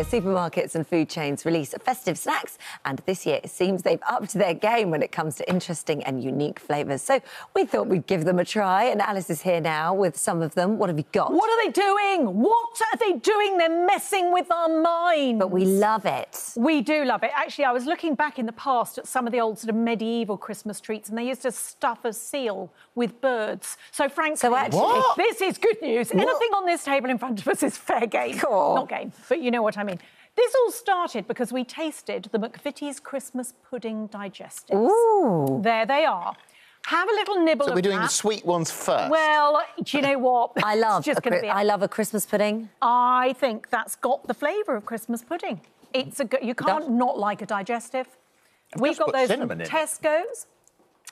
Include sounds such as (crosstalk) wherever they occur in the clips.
year, supermarkets and food chains release festive snacks, and this year it seems they've upped their game when it comes to interesting and unique flavours. So we thought we'd give them a try, and Alice is here now with some of them. What have you got? What are they doing? What are they doing? They're messing with our minds. But we love it. We do love it. Actually, I was looking back in the past at some of the old sort of medieval Christmas treats, and they used to stuff a seal with birds. So, frankly, So actually- What? this is good news. Anything on this table in front of us is fair game. Cool. Not game, but you know what I mean. This all started because we tasted the McVitie's Christmas pudding digestives. Ooh. There they are. Have a little nibble So of we're doing the sweet ones first. Well, do you know what? (laughs) I love, It's just a, going to be. I love a Christmas pudding. I think that's got the flavour of Christmas pudding. It's a good. You can't does. not like a digestive. We've got those from cinnamon. Tesco's.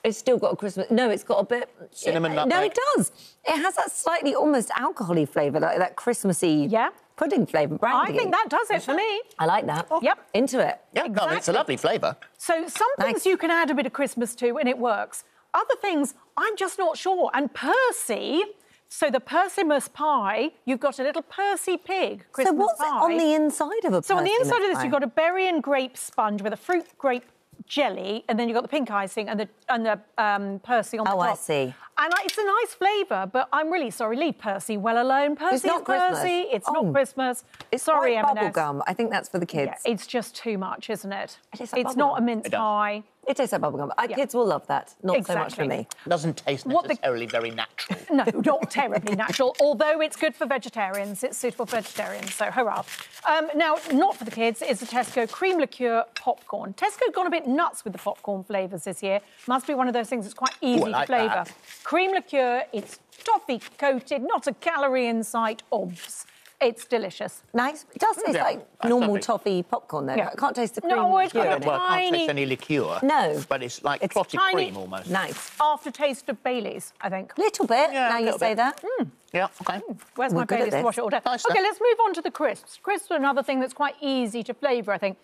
It's still got a Christmas. No, it's got a bit Cinnamon No, nutmeg. it does. It has that slightly almost alcohol-y flavour, like that Christmassy Yeah. Pudding flavour. I think that does it for me. I like that. Yep. Into it. yeah, no, it's a lovely flavour. So some things Nice. you can add a bit of Christmas to and it works. Other things, I'm just not sure. And Percy, so the Persimus pie, you've got a little Percy pig Christmas so what's pie. it on the inside of a pie? So on the inside of this, pie? you've got a berry and grape sponge with a fruit grape jelly, and then you've got the pink icing and the and the um, Percy on the Oh, top. I see. And it's a nice flavour, but I'm really sorry. Leave Percy well alone. Percy not is Christmas. Percy. It's Oh. not Christmas. It's sorry, like M&S. bubblegum. I think that's for the kids. Yeah, it's just too much, isn't it? It is it's not a bubblegum. mince It pie. It tastes like bubblegum. Our Yeah. kids will love that. Not so much for me. It doesn't taste What the- necessarily very natural. (laughs) No, not terribly natural, (laughs) although it's good for vegetarians. It's suitable for vegetarians, so hurrah. Um, now, not for the kids, is the Tesco cream liqueur popcorn. Tesco gone a bit nuts with the popcorn flavours this year. Must be one of those things that's quite easy I like to flavour. Cream liqueur, it's toffee coated, not a calorie in sight, obs. It's delicious. Nice. It does taste mm. Yeah, like that's normal lovely. toffee popcorn, though. Yeah. I can't taste the cream. No, it's got liqueur a in it. well, I can't taste any liqueur. No. But it's like It's clotted tiny. cream almost. Nice. Aftertaste of Baileys, I think. Little bit. Yeah, a now you say bit. that. Mm. Yeah, okay. Mm. Where's We're my Baileys to wash it all down? Nice okay, stuff. let's move on to the crisps. Crisps are another thing that's quite easy to flavour, I think.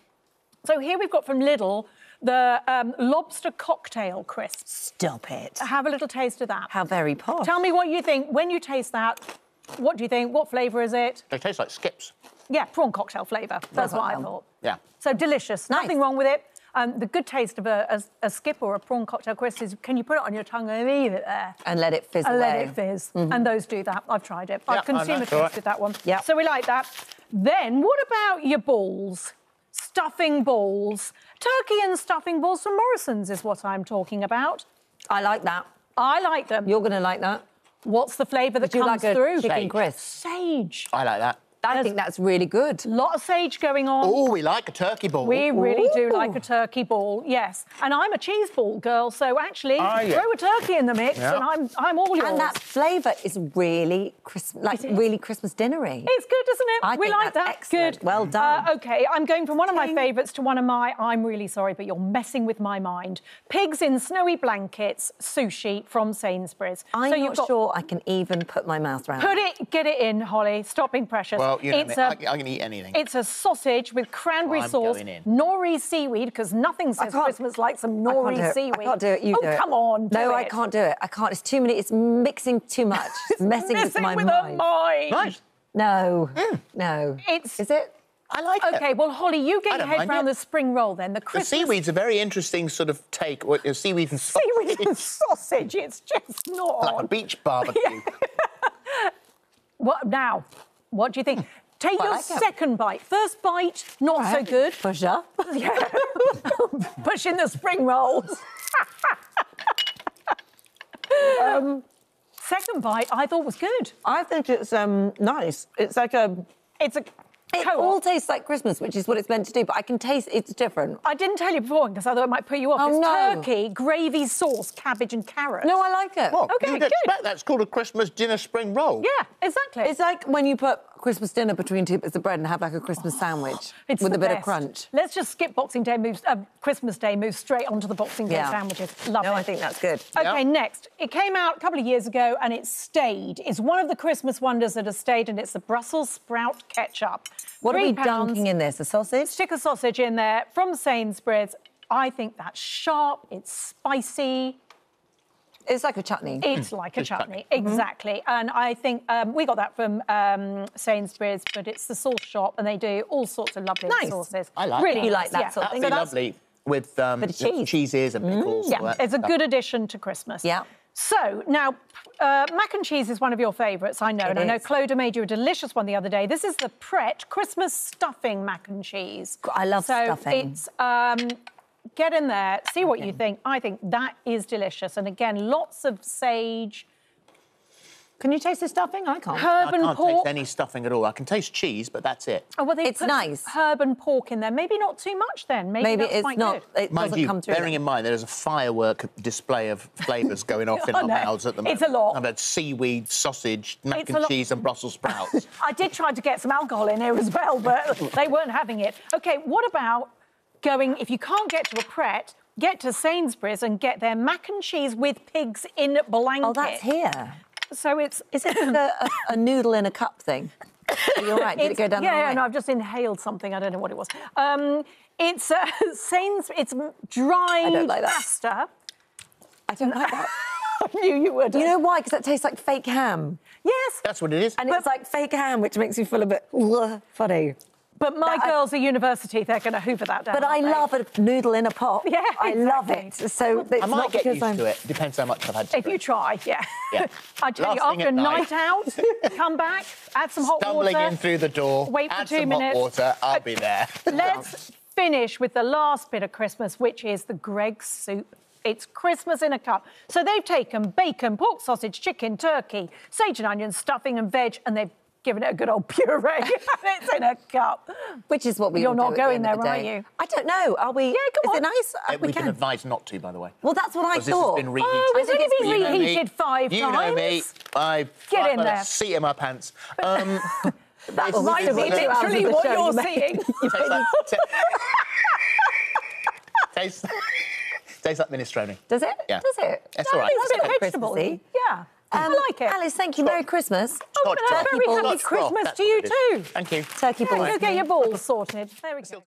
So here we've got from Lidl the um, lobster cocktail crisps. Stop it. Have a little taste of that. How very posh. Tell me what you think when you taste that. What do you think? What flavour is it? They taste like skips. Yeah, prawn cocktail flavour. That's what I thought. Yeah. So delicious. Nice. Nothing wrong with it. Um, the good taste of a, a, a skip or a prawn cocktail crisp is can you put it on your tongue and leave it there? And let it fizz and away. let it fizz. And those do that. I've tried it. Yeah, I've I know, consumer it's all right. tested that one. Yeah. So we like that. Then what about your balls? Stuffing balls. Turkey and stuffing balls from Morrisons is what I'm talking about. I like that. I like them. You're going to like that. What's the flavour that Do you comes like through? chicken Sage. crisp? Sage. I like that. I think that's really good. Lot of sage going on. Oh, we like a turkey ball. We really do like a turkey ball, yes. And I'm a cheese ball girl, so actually Are you? throw a turkey in the mix Yeah. and I'm I'm all yours. And that flavour is really Christmas, like really Christmas dinnery. It's good, isn't it? I we think like that's that. excellent. Good. Well done. Uh, okay, I'm going from one of my favourites to one of my. I'm really sorry, but you're messing with my mind. Pigs in snowy blankets, sushi from Sainsbury's. I'm so not got, sure I can even put my mouth around. Put it, get it in, Holly. Stop being precious. Well, you know, it's me, a, I, I can eat anything. It's a sausage with cranberry oh, I'm sauce, nori seaweed, because nothing says Christmas like some nori do it. seaweed. I can't do it. You oh, do it. come on. do no, I can't do it. I can't. It's too many. It's mixing too much. It's messing with my with mind. her mind. nice. No, mm. no. It's- Is it? I like it. Okay, well, Holly, you get I your head mind round it. the spring roll then. The The Christmas seaweed's a very interesting sort of take. What, seaweed and sausage. seaweed and sausage. It's just not. like a beach barbecue. (laughs) What now? What do you think? (laughs) Take Quite your second bite. First bite, not so good. Push up. (laughs) Yeah. (laughs) Push in the spring rolls. um, second bite, I thought was good. I think it's um nice. It's like a. It's a It co-op. all tastes like Christmas, which is what it's meant to do. But I can taste it's different. I didn't tell you before because I thought it might put you off. Oh, it's no. turkey, gravy sauce, cabbage, and carrot. No, I like it. Well, Okay, you'd good. expect that's called a Christmas dinner spring roll. Yeah, exactly. It's like when you put Christmas dinner between two bits of bread and have like a Christmas sandwich It's with the a bit of crunch. Let's just skip Boxing Day, move uh, Christmas Day, move straight onto the Boxing Day Yeah. sandwiches. Love No, it. I think that's good. Okay, Yeah. next. It came out a couple of years ago and it stayed. It's one of the Christmas wonders that has stayed, and it's the Brussels sprout ketchup. What are we pounds. dunking in this? A sausage? Stick a sausage in there from Sainsbury's. I think that's sharp, it's spicy. It's like a chutney. It's like a It's chutney, chutney. exactly. And I think um, we got that from um, Sainsbury's, but it's the sauce shop, and they do all sorts of lovely Nice. sauces. I like really that. You like that yeah. sort of thing. be So that's- lovely with um, Bit cheese. cheeses and pickles. and all Yeah, that it's a good addition to Christmas. Yeah. So now, uh, mac and cheese is one of your favourites, I know, It and I know. Clodagh made you a delicious one the other day. This is the Pret Christmas stuffing mac and cheese. I love so stuffing. It's um, get in there, see what you think. I think that is delicious, and again, lots of sage, Can you taste the stuffing? I can't. herb I and can't pork. taste any stuffing at all. I can taste cheese, but that's it. Oh, well, they It's put nice. herb and pork in there. Maybe not too much then. Maybe, Maybe that's it's quite not. good. It Mind doesn't you, come through. bearing in mind there's a firework display of flavours going off (laughs) in I our know. mouths at the moment. It's a lot. I've had seaweed, sausage, mac It's and cheese, and Brussels sprouts. (laughs) I did try to get some alcohol in here as well, but (laughs) they weren't having it. OK, what about going, if you can't get to a Pret, get to Sainsbury's and get their mac and cheese with pigs in blanket. oh, that's here. So it's... Is it a, a, a noodle in a cup thing? Are you all right? Did it go down yeah, the yeah, right? no, I've just inhaled something. I don't know what it was. Um, it's uh, (laughs) Sainsbury's, it's dried don't like that. pasta. I don't like that. (laughs) I knew you would. You know why? Because that tastes like fake ham. Yes, That's what it is. And it's like fake ham, which makes you feel a bit funny. But my That- girls at university, they're going to hoover that down. But I they? love a noodle in a pot. (laughs) Yeah, I love it. So it's I might not get because used I'm. to it. Depends how much I've had to If you try, yeah. Yeah. (laughs) I tell you, Last thing after a night. night out, (laughs) come back, add some hot Stumbling water. in through the door, Wait for add two some minutes. hot water, I'll be there. Let's finish with the last bit of Christmas, which is the Greggs soup. It's Christmas in a cup. So they've taken bacon, pork sausage, chicken, turkey, sage and onion, stuffing and veg, and they've given it a good old (laughs) puree. (laughs) it's in a cup. Which is what we You're all not do at the going end there, the are you? I don't know. Are we? Yeah, come Is on. it nice? Uh, Uh, we We've been can. advised not to, by the way. Well, that's what I Because this thought. has been reheated. Oh, it's I think only been it's- You know me. reheated five you times. know me. I Get I've in there. A seat in my pants. (laughs) Um, That this might is have been literally what you're seeing. Tastes like, ta- tastes, tastes like minestrone. Does it? Yeah. Does it? It's No, all right. It's a bit quite vegetable. Christmassy. Yeah. Um, I like it. Alice, thank you. Merry Christmas. Oh, Scotch and a very balls. happy Christmas that's to you what it is. too. Thank you. Turkey Yeah, balls. go get your balls sorted. There we go.